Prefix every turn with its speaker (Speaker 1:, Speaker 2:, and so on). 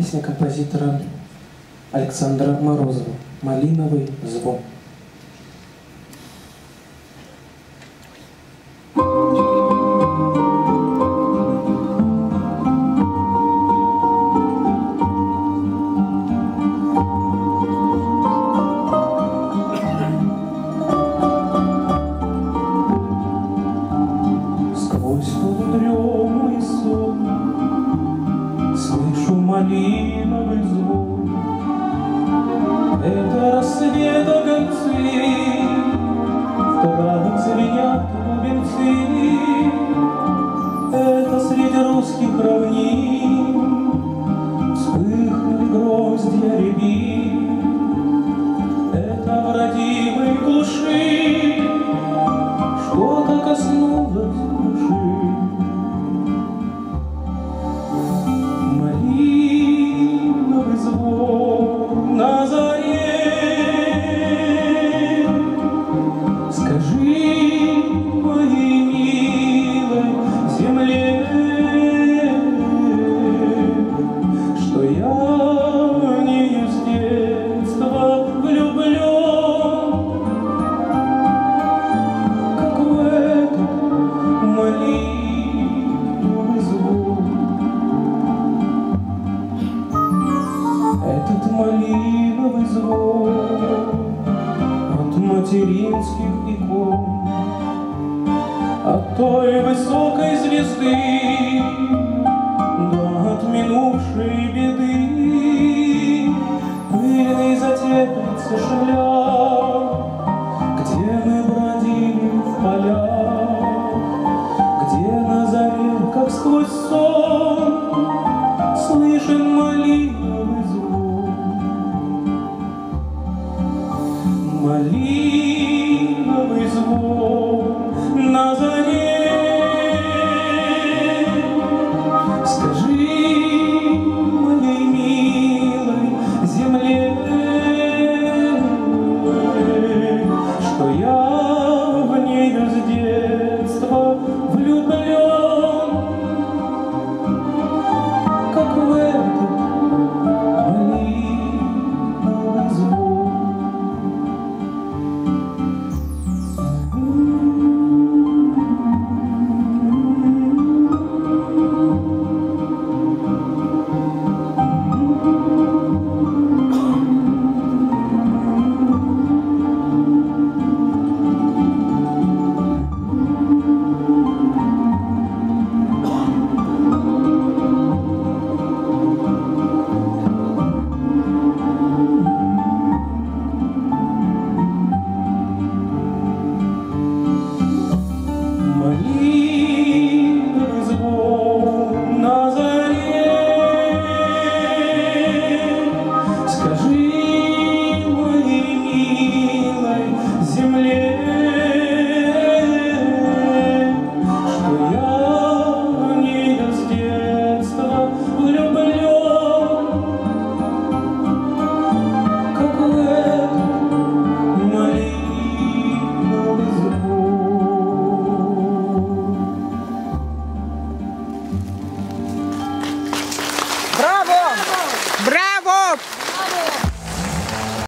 Speaker 1: Песня композитора Александра Морозова «Малиновый звон». Слышу малиновый звон Это малиновый звон От материнских икон От той высокой звезды Да от минувшей беды. Пыльный затеплится шаля Где мы бродили в полях Где на заре, как сквозь сон Oh.